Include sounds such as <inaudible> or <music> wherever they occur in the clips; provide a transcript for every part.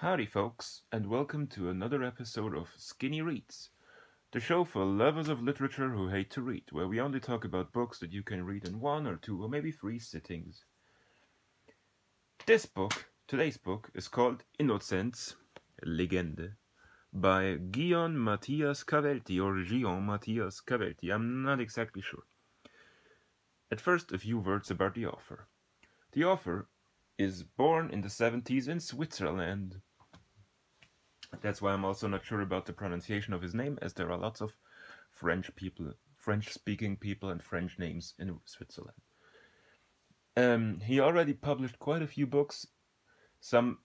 Howdy, folks, and welcome to another episode of Skinny Reads, the show for lovers of literature who hate to read, where we only talk about books that you can read in one or two or maybe three sittings. This book, today's book, is called Innozenz, Legende, by Guillaume Mathias Cavelty or Guillaume Mathias Cavelty. I'm not exactly sure. At first, a few words about the author. The author is born in the 70s in Switzerland. That's why I'm also not sure about the pronunciation of his name, as there are lots of French people, French speaking people, and French names in Switzerland. Um, he already published quite a few books, some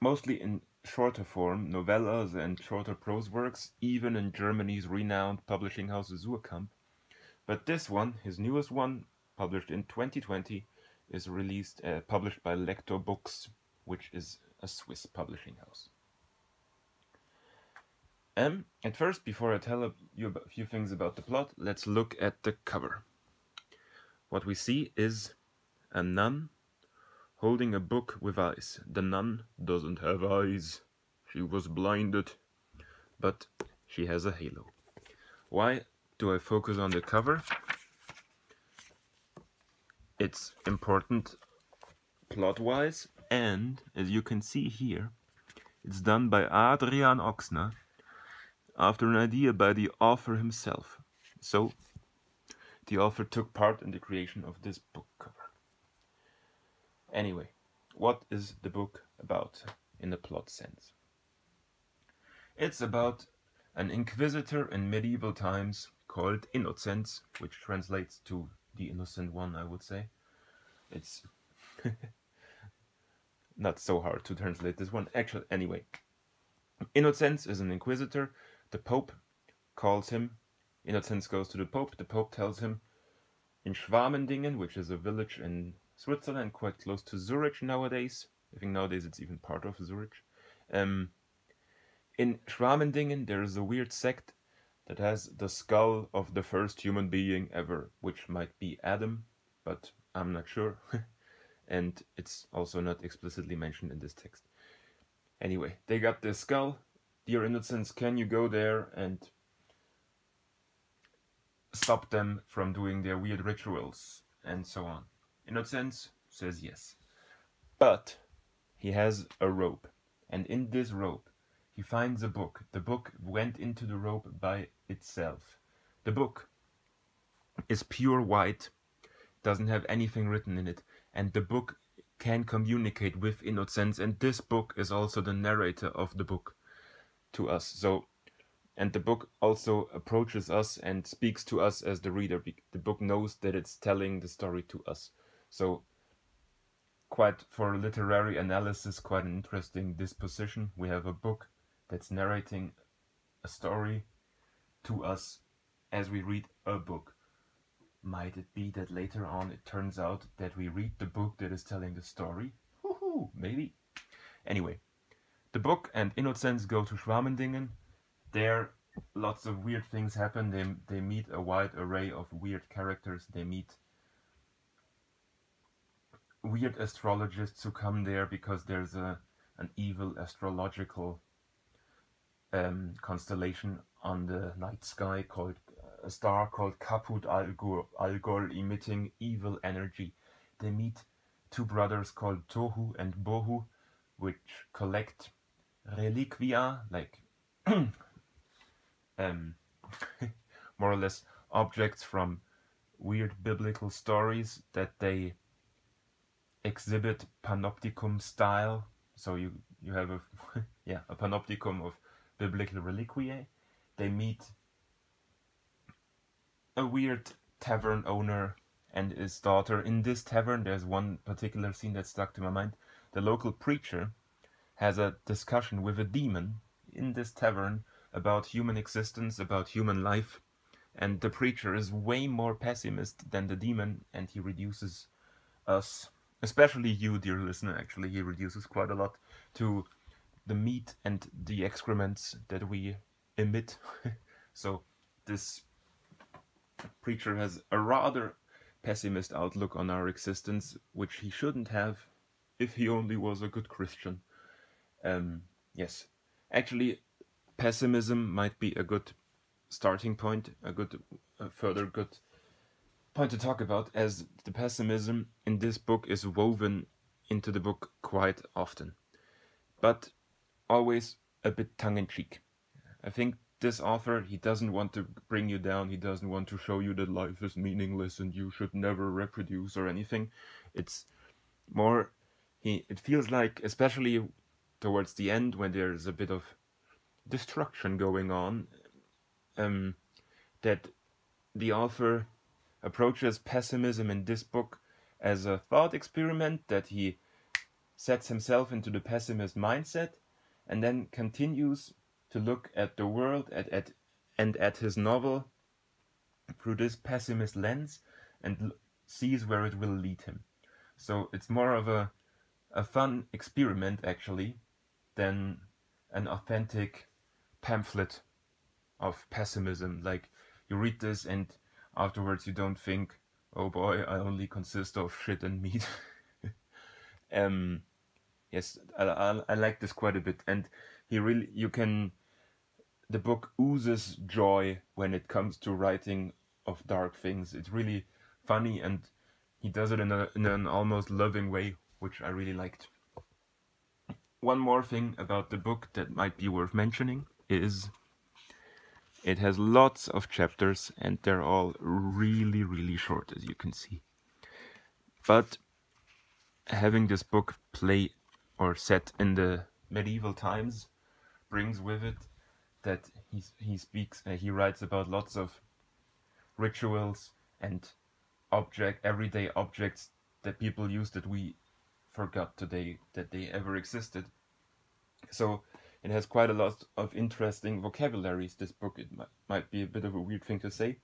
mostly in shorter form, novellas and shorter prose works, even in Germany's renowned publishing house Suhrkamp. But this one, his newest one, published in 2020, is released, uh, published by Lector Books, which is a Swiss publishing house. Um, at first, before I tell you a few things about the plot, let's look at the cover. What we see is a nun holding a book with eyes. The nun doesn't have eyes. She was blinded. But she has a halo. Why do I focus on the cover? It's important plot-wise, and as you can see here, it's done by Adrian Oxner after an idea by the author himself. So, the author took part in the creation of this book cover. Anyway, what is the book about in the plot sense? It's about an inquisitor in medieval times called Innozenz, which translates to the innocent one, I would say. It's <laughs> not so hard to translate this one. Actually, anyway, Innozenz is an inquisitor. The Pope calls him. Innozenz goes to the Pope. The Pope tells him in Schwamendingen, which is a village in Switzerland, quite close to Zurich nowadays. I think nowadays it's even part of Zurich. Um, in Schwamendingen, there is a weird sect that has the skull of the first human being ever, which might be Adam, but I'm not sure. <laughs> and it's also not explicitly mentioned in this text. Anyway, they got the skull. Dear Innozenz, can you go there and stop them from doing their weird rituals and so on? Innozenz says yes. But he has a rope, and in this rope he finds a book. The book went into the rope by itself. The book is pure white, doesn't have anything written in it, and the book can communicate with Innozenz, and this book is also the narrator of the book to us. So, and the book also approaches us and speaks to us as the reader. The book knows that it's telling the story to us. So, quite for literary analysis, quite an interesting disposition. We have a book that's narrating a story to us as we read a book. Might it be that later on it turns out that we read the book that is telling the story? Woohoo, maybe. Anyway, the book and Innozenz go to Schwamendingen. There, lots of weird things happen. They, they meet a wide array of weird characters. They meet weird astrologists who come there because there's a an evil astrological um, constellation on the night sky called uh, a star called Caput Algol, Algol emitting evil energy. They meet two brothers called Tohu and Bohu, which collect reliquia, like <clears throat> um, <laughs> more or less objects from weird biblical stories that they exhibit panopticum style. So you you have a <laughs> yeah a panopticon of biblical reliquiae. They meet a weird tavern owner and his daughter. In this tavern, there's one particular scene that stuck to my mind. The local preacher has a discussion with a demon in this tavern about human existence, about human life, and the preacher is way more pessimist than the demon, and he reduces us, especially you, dear listener, actually, he reduces quite a lot to the meat and the excrements that we emit. <laughs> so this preacher has a rather pessimist outlook on our existence, which he shouldn't have if he only was a good Christian. Um, yes, actually, pessimism might be a good starting point, a good, a further good point to talk about, as the pessimism in this book is woven into the book quite often, but always a bit tongue in cheek. I think this author he doesn't want to bring you down he doesn't want to show you that life is meaningless and you should never reproduce or anything it's more he it feels like especially towards the end when there's a bit of destruction going on um, that the author approaches pessimism in this book as a thought experiment that he sets himself into the pessimist mindset and then continues to look at the world at, at and at his novel through this pessimist lens and sees where it will lead him. So it's more of a a fun experiment actually than an authentic pamphlet of pessimism. Like you read this and afterwards you don't think, oh boy, I only consist of shit and meat. <laughs> um, yes, I, I, I like this quite a bit, and he really you can the book oozes joy when it comes to writing of dark things. It's really funny and he does it in, a, in an almost loving way, which I really liked. One more thing about the book that might be worth mentioning is it has lots of chapters and they're all really, really short, as you can see. But having this book play or set in the medieval times brings with it that he he speaks uh, he writes about lots of rituals and object everyday objects that people use that we forgot today that they ever existed. So it has quite a lot of interesting vocabularies this book. It might, might be a bit of a weird thing to say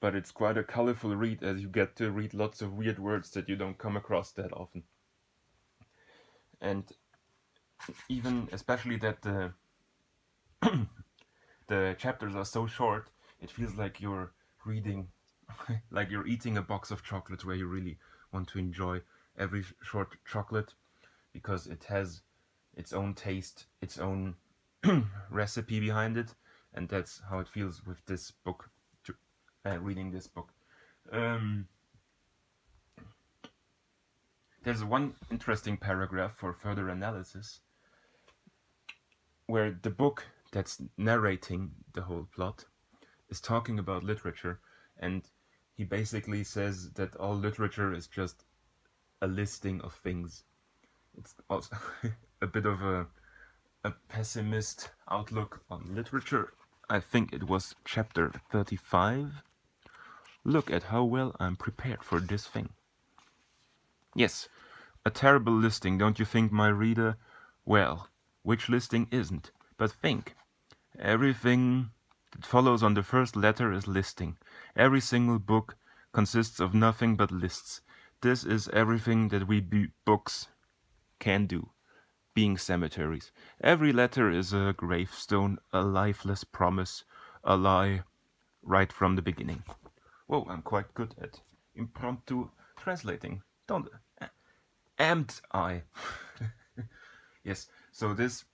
but it's quite a colorful read as you get to read lots of weird words that you don't come across that often. And even especially that the <coughs> the chapters are so short, it feels like you're reading, <laughs> like you're eating a box of chocolates where you really want to enjoy every short chocolate because it has its own taste, its own <clears throat> recipe behind it, and that's how it feels with this book, to, uh, reading this book. Um, there's one interesting paragraph for further analysis where the book that's narrating the whole plot is talking about literature and he basically says that all literature is just a listing of things. It's also <laughs> a bit of a a pessimist outlook on literature. I think it was chapter 35 look at how well i'm prepared for this thing. Yes a terrible listing don't you think my reader? Well which listing isn't? But think, everything that follows on the first letter is listing. Every single book consists of nothing but lists. This is everything that we books can do, being cemeteries. Every letter is a gravestone, a lifeless promise, a lie, right from the beginning. Whoa, I'm quite good at impromptu translating, don't I? Amped I. <laughs> yes, so this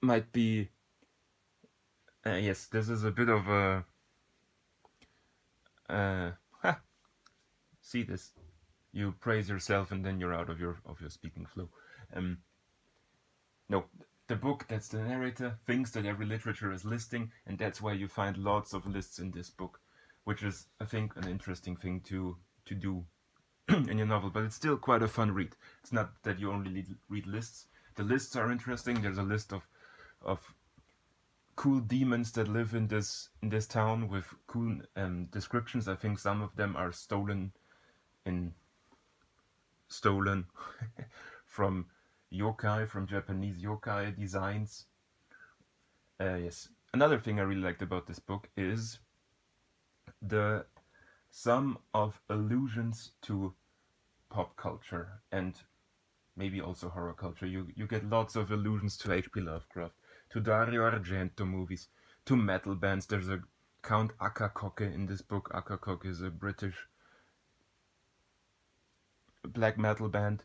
might be uh, yes this is a bit of a uh, see this you praise yourself and then you're out of your of your speaking flow. Um no the book that's the narrator thinks that every literature is listing and that's why you find lots of lists in this book which is i think an interesting thing to to do <clears throat> in your novel but it's still quite a fun read. It's not that you only read lists. The lists are interesting. There's a list of of cool demons that live in this in this town with cool um, descriptions. I think some of them are stolen in stolen <laughs> from yokai, from Japanese yokai designs. Uh, yes, another thing I really liked about this book is the sum of allusions to pop culture and maybe also horror culture. You you get lots of allusions to H.P. Lovecraft to Dario Argento movies, to metal bands. There's a Count Akercocke in this book. Akercocke is a British black metal band.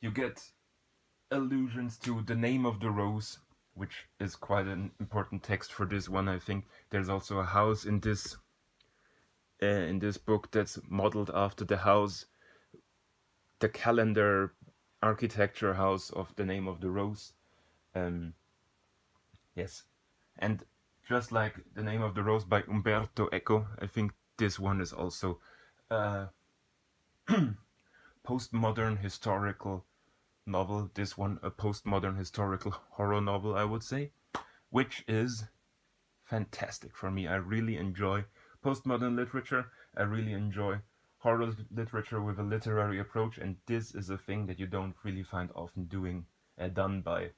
You get allusions to the name of the rose, which is quite an important text for this one, I think. There's also a house in this uh, in this book that's modeled after the house, the calendar architecture house of the name of the rose. Um, yes, and just like the name of the rose by Umberto Eco, I think this one is also a <clears throat> postmodern historical novel. This one a postmodern historical <laughs> horror novel, I would say, which is fantastic for me. I really enjoy postmodern literature. I really enjoy horror literature with a literary approach, and this is a thing that you don't really find often doing uh, done by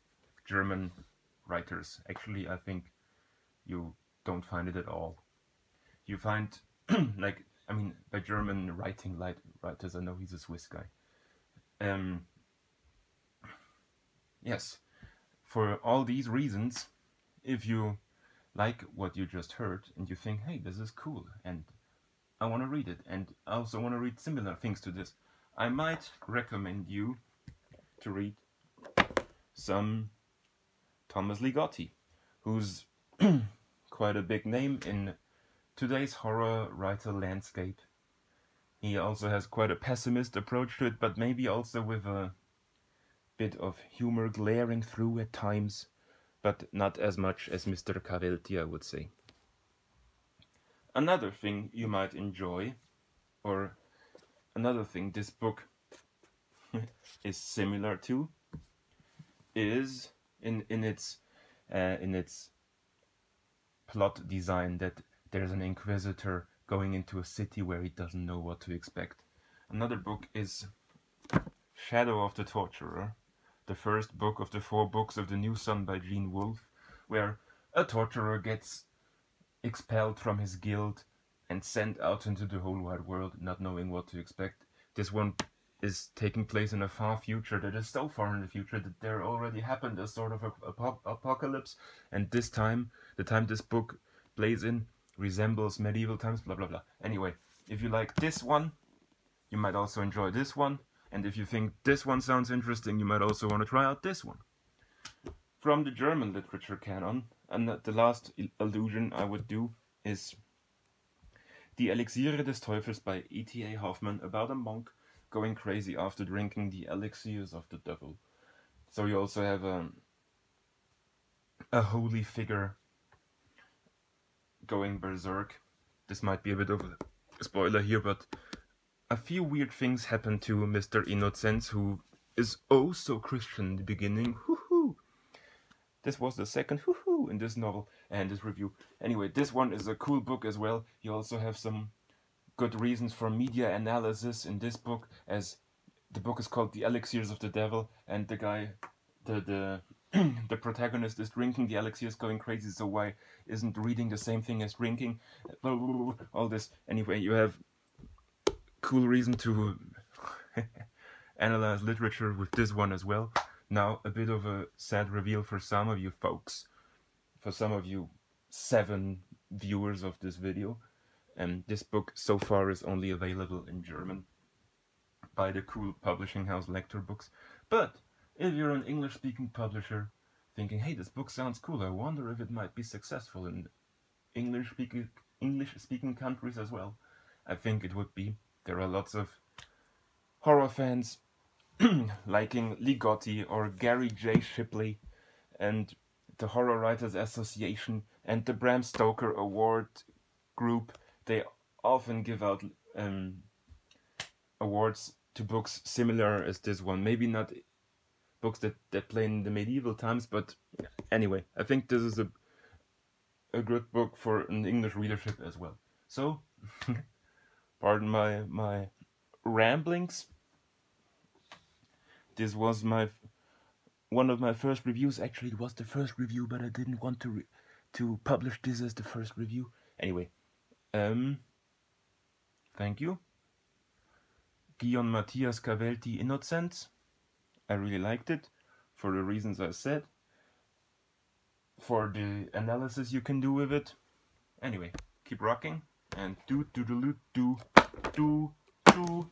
German writers. Actually, I think you don't find it at all. You find, <clears throat> like, I mean, by German writing light writers, I know he's a Swiss guy. Um, yes, for all these reasons, if you like what you just heard and you think, hey, this is cool, and I want to read it, and I also want to read similar things to this, I might recommend you to read some Thomas Ligotti, who's <clears throat> quite a big name in today's horror writer landscape. He also has quite a pessimist approach to it, but maybe also with a bit of humor glaring through at times but not as much as Mr. Cavelty, I would say. Another thing you might enjoy, or another thing this book <laughs> is similar to, is in in its uh, in its plot design that there's an inquisitor going into a city where he doesn't know what to expect. Another book is Shadow of the Torturer, the first book of the four books of the New Sun by Gene Wolfe, where a torturer gets expelled from his guild and sent out into the whole wide world, not knowing what to expect. This one is taking place in a far future that is so far in the future that there already happened a sort of a, a apocalypse, and this time, the time this book plays in, resembles medieval times, blah blah blah. Anyway, if you like this one, you might also enjoy this one. And if you think this one sounds interesting, you might also want to try out this one. From the German literature canon, and the last allusion I would do is Die Elixiere des Teufels by E.T.A. Hoffmann about a monk going crazy after drinking the elixirs of the devil. So you also have a, a holy figure going berserk. This might be a bit of a spoiler here, but a few weird things happen to Mr. Innozenz, who is oh so Christian in the beginning. This was the second hoo-hoo in this novel and this review. Anyway, this one is a cool book as well. You also have some good reasons for media analysis in this book, as the book is called The Elixirs of the Devil, and the guy, the the <clears throat> the protagonist is drinking the elixirs, going crazy. So why isn't reading the same thing as drinking? <laughs> All this. Anyway, you have cool reason to <laughs> analyze literature with this one as well. Now, a bit of a sad reveal for some of you folks, for some of you seven viewers of this video. And this book so far is only available in German by the cool publishing house Lector Books. But if you're an English-speaking publisher thinking, hey, this book sounds cool, I wonder if it might be successful in English-speaking English-speaking countries as well, I think it would be there are lots of horror fans <clears throat> liking Ligotti or Gary J. Shipley and the Horror Writers Association and the Bram Stoker Award group. They often give out um, awards to books similar as this one. Maybe not books that, that play in the medieval times, but anyway, I think this is a a good book for an English readership as well. So <laughs> pardon my my ramblings. This was my one of my first reviews. Actually, it was the first review, but I didn't want to to publish this as the first review. Anyway, um, thank you. Gion Mathias Cavelty Innozenz. I really liked it for the reasons I said. For the analysis you can do with it. Anyway, keep rocking and do do do do do do do